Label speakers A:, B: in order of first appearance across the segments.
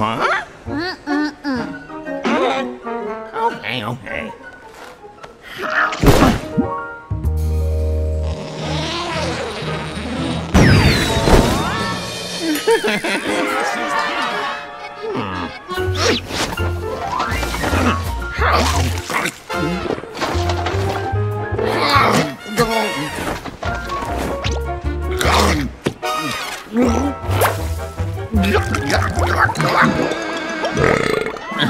A: Huh? Mm-mm-mm. okay, okay. Yuck, yuck, yuck, yeah.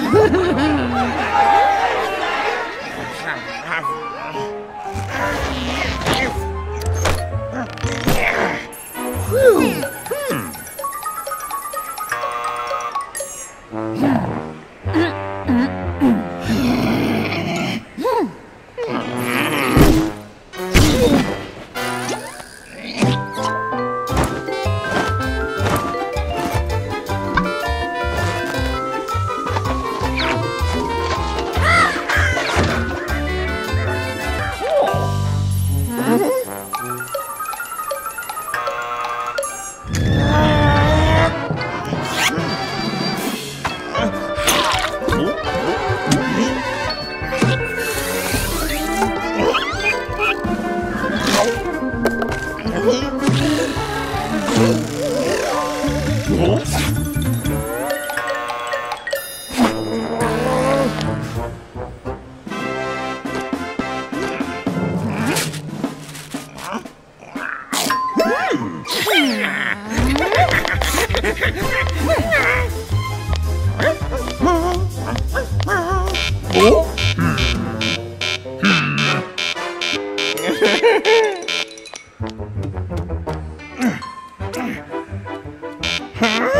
A: Hmm. Huh? Hmm. Hmm. Hmm.